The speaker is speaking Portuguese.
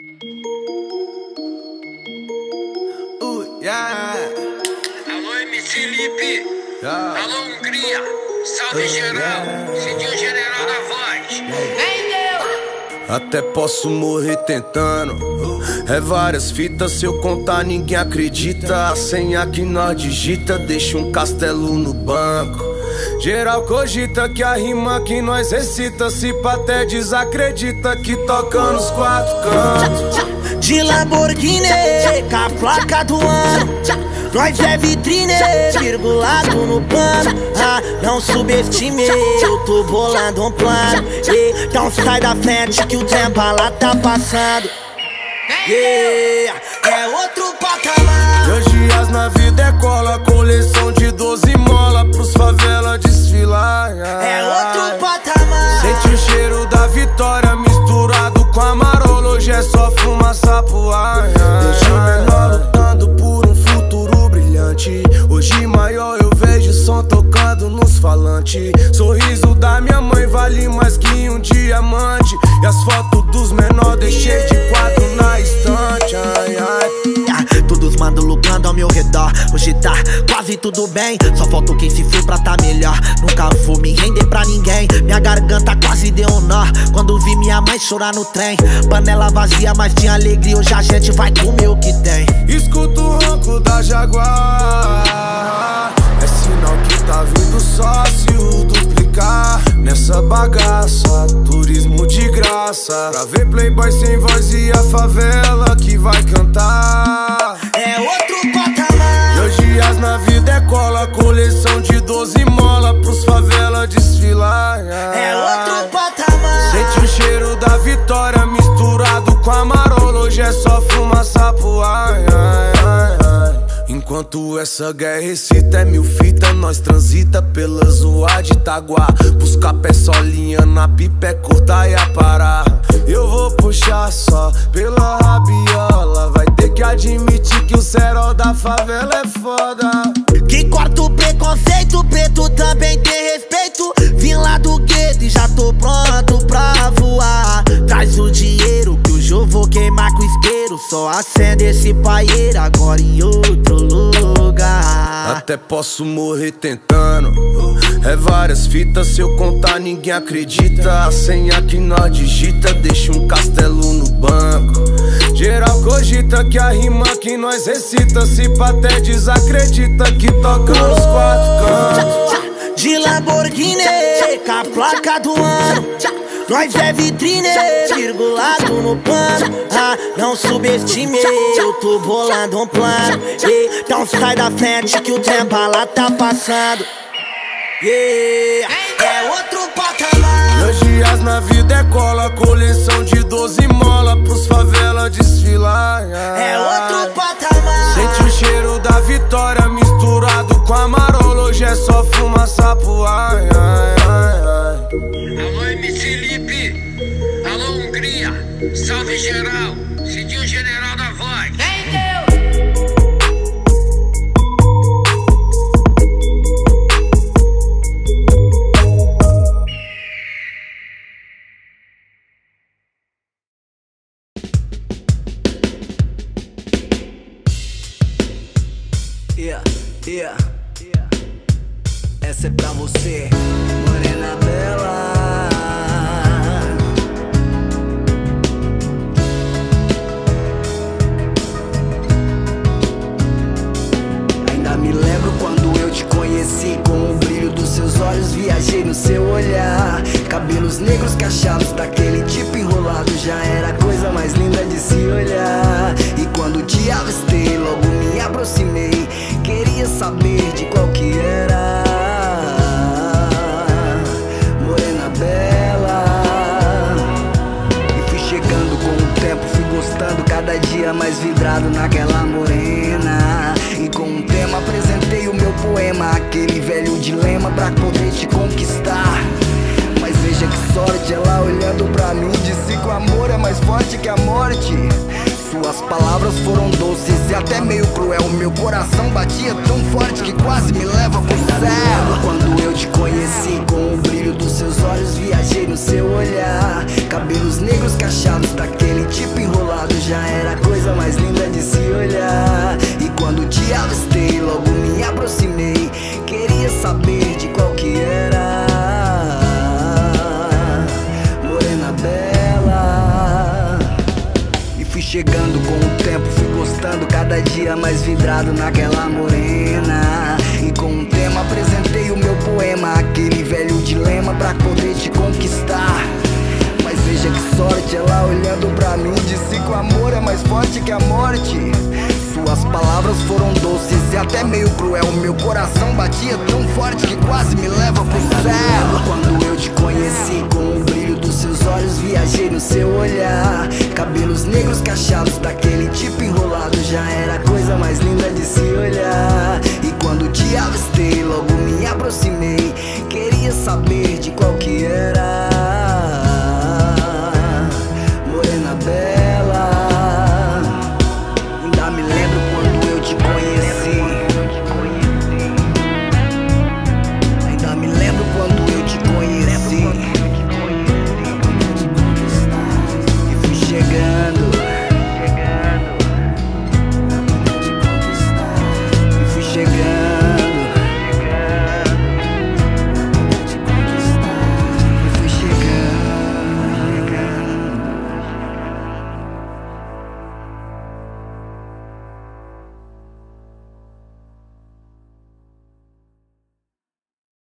Uh, yeah. Alô, MC Lipe. Yeah. Alô, Hungria. Salve geral. Cidinho General da Voz. Até posso morrer tentando. É várias fitas, se eu contar ninguém acredita. A senha que nós digita deixa um castelo no banco. Geral cogita que a rima que nós recita Se pra até desacredita que toca nos quatro cantos. De Lamborghini, com a placa do ano. Nós é vitrine, virgulado no pano. Ah, Não subestime, eu tô bolando um plano. Então sai da frente que o tempo lá tá passando. Yeah, é outro patamar. Meus dias na vida é Sorriso da minha mãe vale mais que um diamante. E as fotos dos menores deixei de quadro na estante. Ai, ai. Ah, Todos mandam lucrando ao meu redor. Hoje tá quase tudo bem. Só falta quem se for pra tá melhor. Nunca vou me render pra ninguém. Minha garganta quase deu um nó. Quando vi minha mãe chorar no trem. Panela vazia, mas tinha alegria. Hoje a gente vai comer o que tem. Escuto o ronco da Jaguar. É sinal que tá vindo sócio duplicar Nessa bagaça, turismo de graça Pra ver playboy sem voz e a favela que vai cantar. É outro patamar. Meus dias na vida é cola, coleção de 12 mola pros favela desfilar. É outro patamar. Sente o cheiro da vitória misturado com a marola Hoje é só fumaça pro ar. Enquanto essa guerra excita é mil fita Nós transita pela zoa de Itaguá Buscar pé solinha na pipa é curta e a parar Eu vou puxar só pela rabiola Vai ter que admitir que o cerol da favela é foda Que corta o preconceito, preto também tem respeito. Vim lá do gueto e já tô pronto pra voar. Traz o dinheiro que hoje eu vou queimar com isqueiro. Só acende esse paieiro agora em outro lugar. Até posso morrer tentando. É várias fitas, se eu contar ninguém acredita. A senha que nós digita deixa um castelo no banco. Geral cogita que a rima que nós recita Se até desacredita que toca nos quatro cantos De Lamborghini, com a placa do ano. Nós é vitrine, virgulado no pano. Ah, não subestime, eu tô bolando um plano. Então sai da frente que o tempo lá tá passando. Yeah, é outro patamar. Meus dias na vida é cola, coleção de 12 mola pros favela desfilar. É outro patamar. Sente o cheiro da vitória misturado com a marola. Hoje é só fumaça pro ar. Salve geral. Cidinho General da Voz. Yeah, yeah. Essa é pra você, Morena Bela. No seu olhar. Cabelos negros cachados, daquele tipo enrolado, já era a coisa mais linda de se olhar. E quando te avistei, logo me aproximei, queria saber de qual que era. Morena bela. E fui chegando com o tempo, fui gostando cada dia mais vidrado naquela morena. E com um tema apresentei o meu poema, aquele velho dilema pra poder mais forte que a morte. Suas palavras foram doces e até meio cruel. Meu coração batia tão forte que quase me leva pro céu. Quando eu te conheci, com o brilho dos seus olhos, viajei no seu olhar. Cabelos negros cachados, daquele chegando com o tempo, fui gostando cada dia mais vidrado naquela morena. E com o tema apresentei o meu poema, aquele velho dilema pra poder te conquistar. Mas veja que sorte, ela olhando pra mim disse que o amor é mais forte que a morte. Suas palavras foram doces e até meio cruel. Meu coração batia tão forte que quase me leva pro céu. Quando eu te conheci com o seus olhos, viajei no seu olhar. Cabelos negros cachados, daquele tipo enrolado, já era a coisa mais linda de